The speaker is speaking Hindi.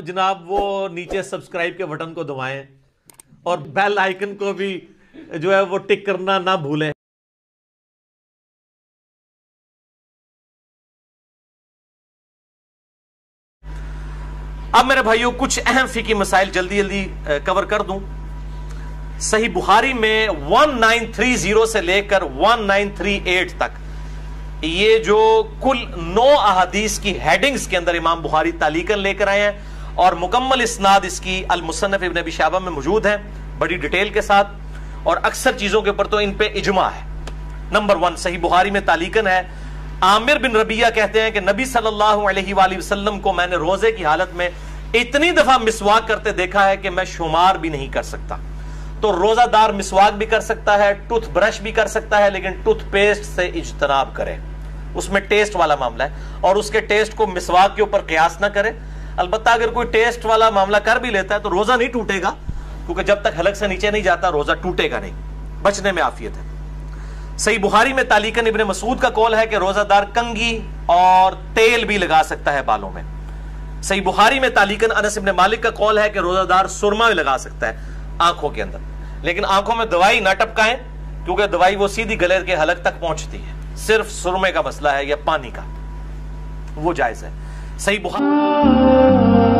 जनाब, वो नीचे सब्सक्राइब के बटन को दबाएँ और बेल आइकन को भी जो है वो टिक करना ना भूलें। अब मेरे भाइयों, कुछ अहम फिकी मसाइल जल्दी जल्दी कवर कर दूँ। सही बुहारी में 1930 से लेकर 1938 तक, ये जो कुल नौ अहादीस की हेडिंग्स के अंदर इमाम बुहारी तालीकन लेकर आए हैं। और मुकम्मल इसनाद इसकी अल मुसनफ इबन शाबा में मौजूद है, बड़ी डिटेल के साथ। और अक्सर चीज़ों के ऊपर तो इन पे इजमा है। नंबर वन, सही बुहारी में तालीकन है। आमिर बिन रबिया कहते हैं कि नबी सल्लल्लाहु अलैहि वसल्लम को मैंने रोज़े की हालत में इतनी दफ़ा मिसवाक करते देखा है कि मैं शुमार भी नहीं कर सकता। तो रोजादार मिसवाक भी कर सकता है टूथ ब्रश भी कर सकता है, लेकिन टूथपेस्ट से इजतनाब करें। उसमें टेस्ट वाला मामला है। और उसके टेस्ट को मिसवाक के ऊपर कयास ना करे। अलबत्ता अगर कोई टेस्ट वाला मामला कर भी लेता है तो रोजा नहीं टूटेगा, क्योंकि जब तक हलक से नीचे नहीं जाता, रोजा टूटेगा नहीं। बचने में आफियत है। सही बुहारी में तालीकन इबन मसूद का कौल है कि रोजादार कंगी और तेल भी लगा सकता है बालों में। सही बुहारी में तालीकन अनस इबन मालिक का कौल है कि रोजादार सुरमा भी लगा सकता है आँखों के अंदर। लेकिन आँखों में दवाई ना टपकाएँ, क्योंकि दवाई वो सीधी गले के हलक तक पहुँचती है। सिर्फ़ सुरमे का मसला है या पानी का। वो जायज़ है। सही बुखार